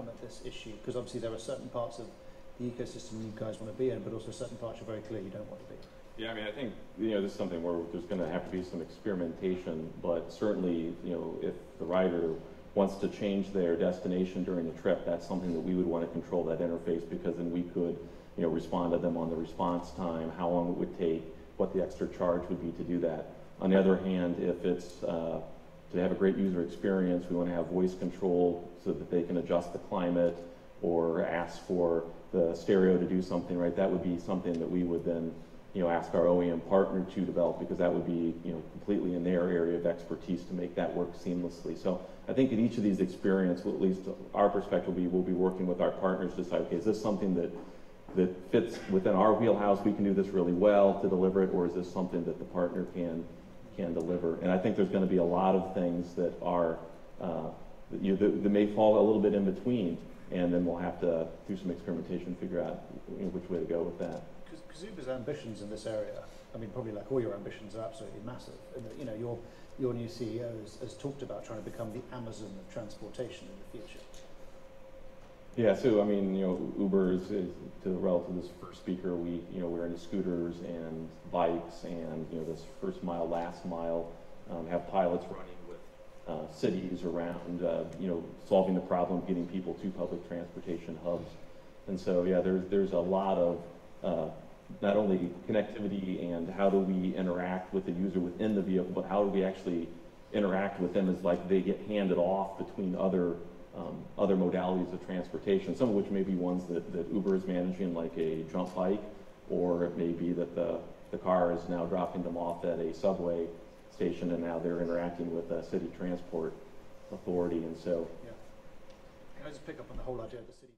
come at this issue? Because obviously there are certain parts of the ecosystem you guys want to be in, but also certain parts you're very clear you don't want to be. Yeah, I mean, I think, you know, this is something where there's gonna have to be some experimentation, but certainly, you know, if the rider wants to change their destination during the trip, that's something that we would wanna control that interface, because then we could, you know, respond to them on the response time, how long it would take, what the extra charge would be to do that. On the other hand, if it's, uh, to have a great user experience, we wanna have voice control so that they can adjust the climate, or ask for the stereo to do something, right? That would be something that we would then, you know, ask our OEM partner to develop because that would be, you know, completely in their area of expertise to make that work seamlessly. So I think in each of these experiences, well, at least our perspective, will be, we will be working with our partners to decide, okay, is this something that that fits within our wheelhouse? We can do this really well to deliver it, or is this something that the partner can can deliver? And I think there's going to be a lot of things that are uh, that, you, that, that may fall a little bit in between, and then we'll have to do some experimentation, figure out you know, which way to go with that. Because ambitions in this area, I mean, probably like all your ambitions, are absolutely massive. And you know, your your new CEO has, has talked about trying to become the Amazon of transportation in the future. Yeah, so I mean, you know, Uber is, is to the relative this first speaker, we, you know, we're into scooters and bikes and, you know, this first mile, last mile, um, have pilots running with uh, cities around, uh, you know, solving the problem getting people to public transportation hubs. And so, yeah, there's, there's a lot of uh, not only connectivity and how do we interact with the user within the vehicle, but how do we actually interact with them as like they get handed off between other um, other modalities of transportation, some of which may be ones that, that Uber is managing, like a jump bike, or it may be that the, the car is now dropping them off at a subway station and now they're interacting with a city transport authority. And so Yeah. Can I just pick up on the whole idea of the city?